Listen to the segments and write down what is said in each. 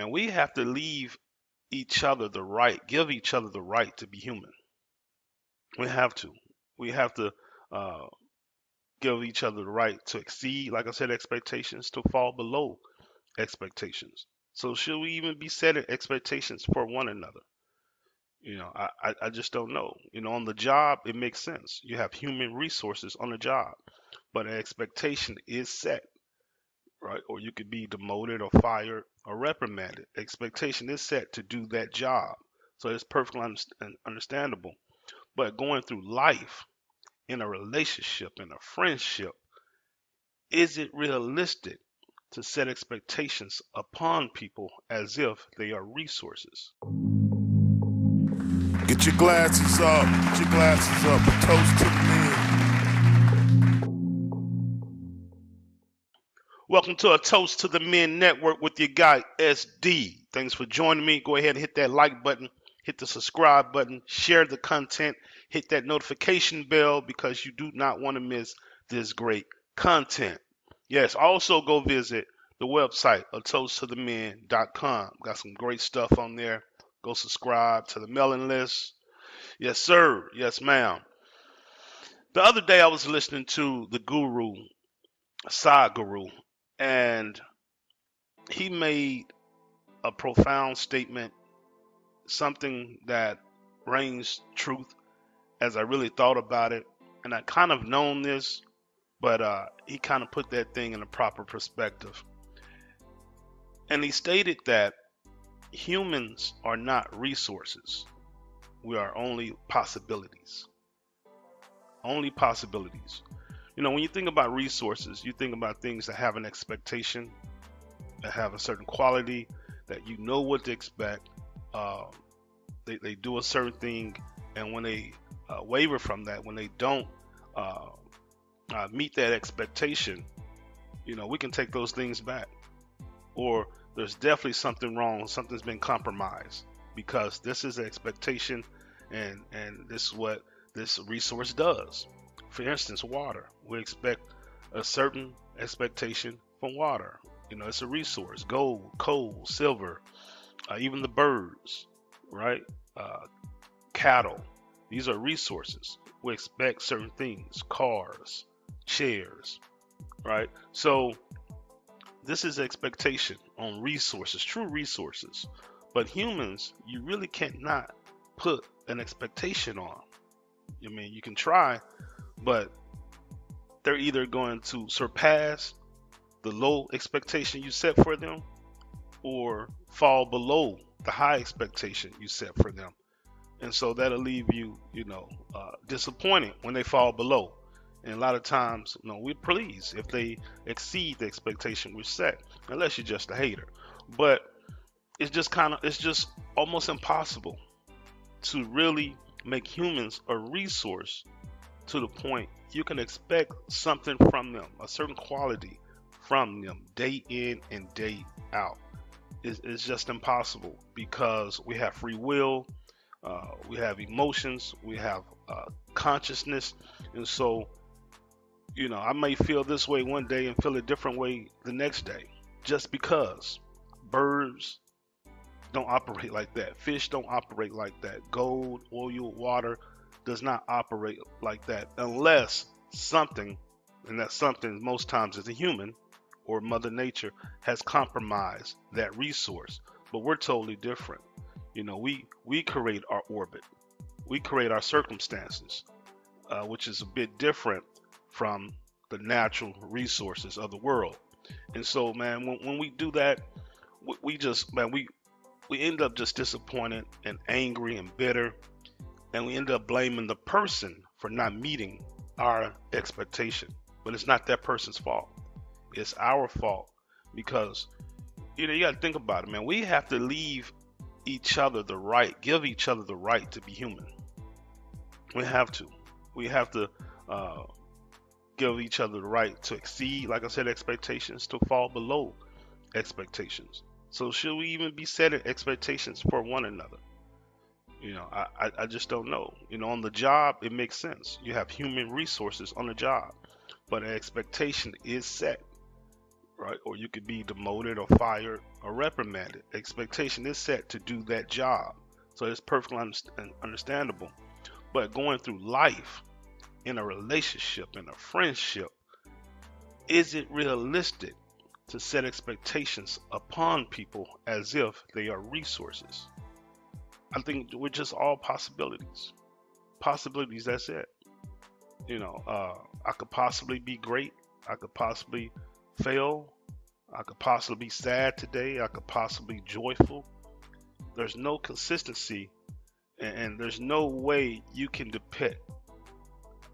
man. We have to leave each other the right, give each other the right to be human. We have to. We have to uh, give each other the right to exceed, like I said, expectations, to fall below expectations. So should we even be setting expectations for one another? You know, I, I, I just don't know. You know, on the job, it makes sense. You have human resources on the job, but an expectation is set, right? Or you could be demoted or fired or reprimanded. Expectation is set to do that job. So it's perfectly understandable. But going through life in a relationship, in a friendship, is it realistic to set expectations upon people as if they are resources? Get your glasses up. Get your glasses up. A toast to the Welcome to a Toast to the Men Network with your guy SD. Thanks for joining me. Go ahead and hit that like button, hit the subscribe button, share the content, hit that notification bell because you do not want to miss this great content. Yes, also go visit the website a toast to of toasttothemen.com. Got some great stuff on there. Go subscribe to the mailing list. Yes, sir. Yes, ma'am. The other day I was listening to the guru, Sadhguru, and he made a profound statement, something that reigns truth as I really thought about it. And I kind of known this, but uh, he kind of put that thing in a proper perspective. And he stated that humans are not resources. We are only possibilities. Only possibilities. You know, when you think about resources, you think about things that have an expectation, that have a certain quality, that you know what to expect. Uh, they, they do a certain thing, and when they uh, waver from that, when they don't uh, uh meet that expectation, you know, we can take those things back. Or there's definitely something wrong. Something's been compromised because this is an expectation, and and this is what this resource does. For instance, water. We expect a certain expectation from water. You know, it's a resource. Gold, coal, silver, uh, even the birds, right? Uh, cattle. These are resources. We expect certain things. Cars, chairs, right? So this is expectation on resources, true resources. But humans, you really cannot put an expectation on. I mean, you can try, but they're either going to surpass the low expectation you set for them or fall below the high expectation you set for them. And so that'll leave you, you know, uh, disappointed when they fall below. And a lot of times, you know, we're pleased if they exceed the expectation we set, unless you're just a hater. But it's just kind of, it's just almost impossible to really make humans a resource to the point you can expect something from them, a certain quality from them, day in and day out. It's, it's just impossible because we have free will, uh, we have emotions, we have uh, consciousness, and so you know, I may feel this way one day and feel a different way the next day just because birds don't operate like that. Fish don't operate like that. Gold, oil, water does not operate like that unless something, and that something most times is a human or Mother Nature, has compromised that resource. But we're totally different. You know, we we create our orbit, we create our circumstances, uh, which is a bit different from the natural resources of the world. And so, man, when, when we do that, we, we just, man, we we end up just disappointed and angry and bitter, and we end up blaming the person for not meeting our expectation. But it's not that person's fault. It's our fault because you know you got to think about it, man. We have to leave each other the right, give each other the right to be human. We have to. We have to uh, give each other the right to exceed, like I said, expectations, to fall below expectations. So should we even be setting expectations for one another? You know, I, I, just don't know. You know, on the job, it makes sense. You have human resources on the job, but an expectation is set, right? Or you could be demoted or fired or reprimanded. Expectation is set to do that job. So it's perfectly understandable. But going through life in a relationship, in a friendship, is it realistic to set expectations upon people as if they are resources? I think we're just all possibilities. Possibilities, that's it. You know, uh, I could possibly be great. I could possibly fail. I could possibly be sad today. I could possibly be joyful. There's no consistency, and, and there's no way you can depict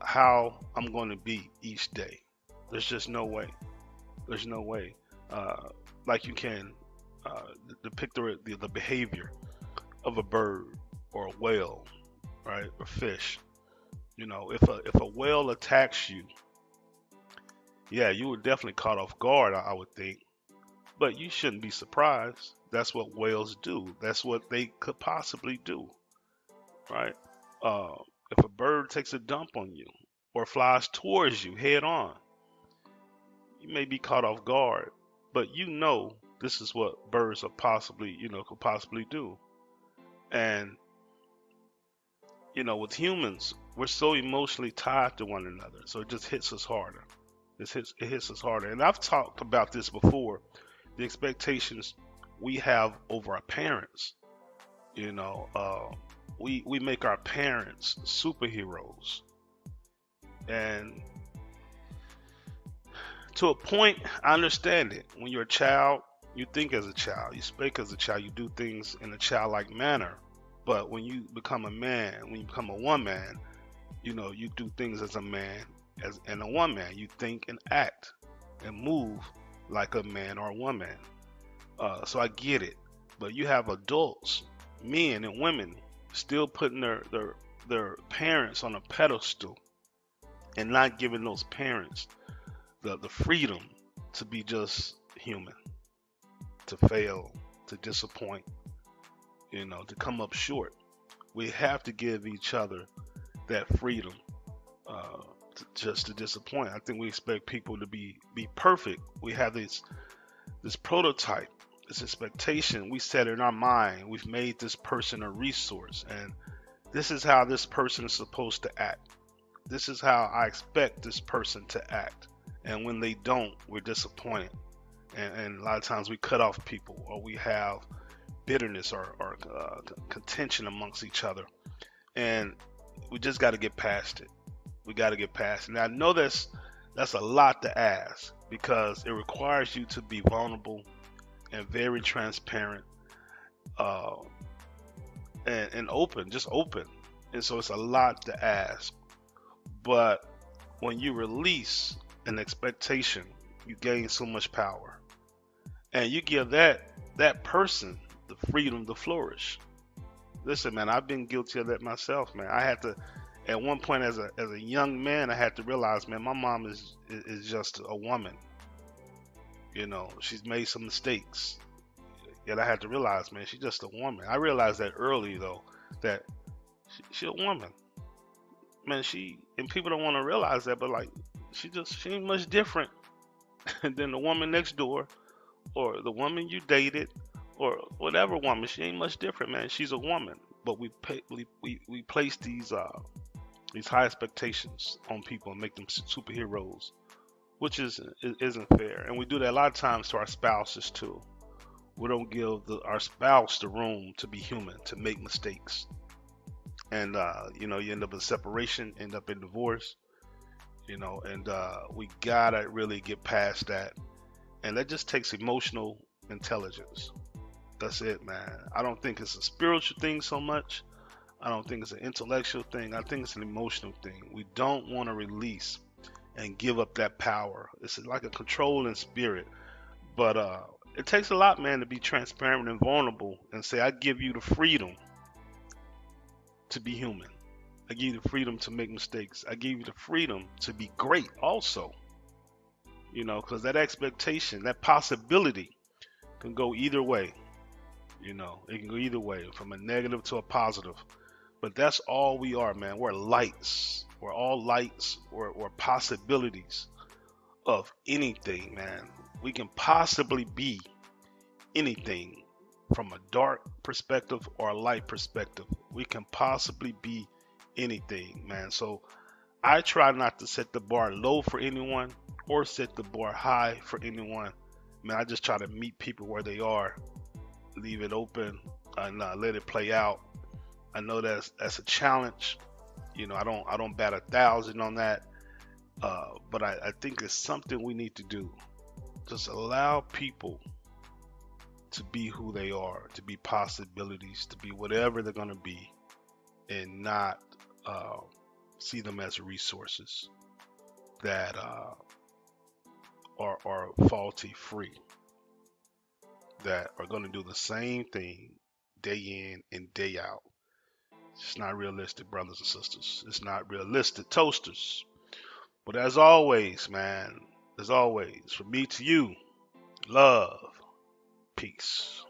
how I'm going to be each day. There's just no way. There's no way. Uh, like you can uh, depict the, the, the behavior of a bird or a whale, right, or fish. You know, if a if a whale attacks you, yeah, you were definitely caught off guard, I, would think. But you shouldn't be surprised. That's what whales do. That's what they could possibly do, right? Uh, if a bird takes a dump on you or flies towards you head on, you may be caught off guard, but you know this is what birds are possibly, you know, could possibly do. And you know, with humans, we're so emotionally tied to one another, so it just hits us harder. It hits it hits us harder. And I've talked about this before, the expectations we have over our parents. You know, uh, we we make our parents superheroes, and to a point, I understand it. When you're a child, you think as a child, you speak as a child, you do things in a childlike manner. But when you become a man, when you become a woman, you know, you do things as a man, as and a woman. You think and act and move like a man or a woman. Uh, so I get it. But you have adults, men and women, still putting their, their their parents on a pedestal and not giving those parents the, the freedom to be just human, to fail, to disappoint, you know, to come up short. We have to give each other that freedom uh, to, just to disappoint. I think we expect people to be be perfect. We have this this prototype, this expectation we set in our mind. We've made this person a resource, and this is how this person is supposed to act. This is how I expect this person to act and when they don't, we're disappointed. And, and a lot of times we cut off people, or we have bitterness or, or uh, contention amongst each other, and we just got to get past it. We got to get past it. And I know that's that's a lot to ask because it requires you to be vulnerable and very transparent uh, and, and open, just open. And so it's a lot to ask. But when you release an expectation, you gain so much power. And you give that that person the freedom to flourish. Listen, man, I've been guilty of that myself, man. I had to at one point as a as a young man, I had to realize, man, my mom is is just a woman. You know, she's made some mistakes. Yet I had to realize, man, she's just a woman. I realized that early though, that she, she's a woman. Man, she and people don't want to realize that, but like she just she ain't much different than the woman next door or the woman you dated or whatever woman. She ain't much different, man. She's a woman, but we pay, we, we, we place these uh these high expectations on people and make them superheroes, which is isn't fair. And we do that a lot of times to our spouses too. We don't give the, our spouse the room to be human, to make mistakes, and uh, you know you end up in separation, end up in divorce, you know, and uh, we gotta really get past that. And that just takes emotional intelligence. That's it, man. I don't think it's a spiritual thing so much. I don't think it's an intellectual thing. I think it's an emotional thing. We don't want to release and give up that power. It's like a controlling spirit. But uh, it takes a lot, man, to be transparent and vulnerable and say, I give you the freedom to be human. I give you the freedom to make mistakes. I give you the freedom to be great also. You know, because that expectation, that possibility can go either way. You know, it can go either way, from a negative to a positive. But that's all we are, man. We're lights. We're all lights or, or possibilities of anything, man. we can possibly be anything from a dark perspective or a light perspective. We can possibly be anything, man. So I try not to set the bar low for anyone or set the bar high for anyone. Man, I just try to meet people where they are, leave it open, and uh, let it play out. I know that's that's a challenge. You know, I don't I don't bat a thousand on that, uh, but I, I think it's something we need to do. Just allow people to be who they are, to be possibilities, to be whatever they're gonna be, and not uh, see them as resources that uh, are, faulty free, that are going to do the same thing day in and day out. It's not realistic, brothers and sisters. It's not realistic, toasters. But as always, man, as always, from me to you, love, peace.